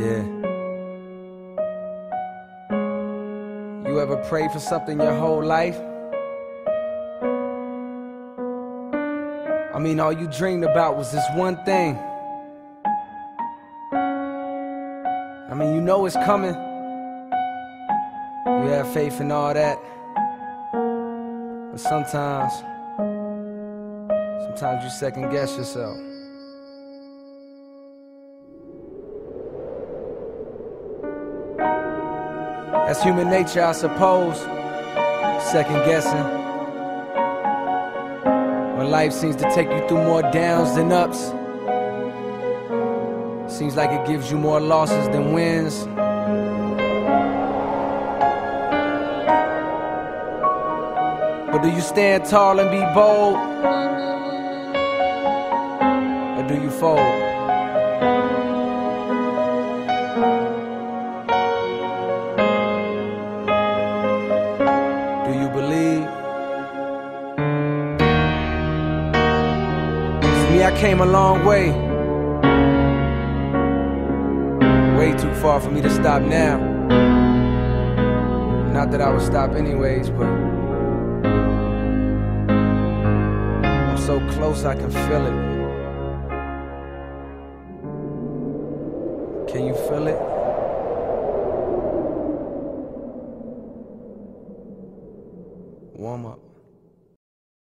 Yeah. You ever prayed for something your whole life? I mean, all you dreamed about was this one thing. I mean, you know it's coming. You have faith in all that. But sometimes, sometimes you second guess yourself. That's human nature, I suppose. Second guessing. When life seems to take you through more downs than ups. Seems like it gives you more losses than wins. But do you stand tall and be bold? Or do you fold? Believe? For me, I came a long way. Way too far for me to stop now. Not that I would stop anyways, but I'm so close I can feel it. Can you feel it? Warm up.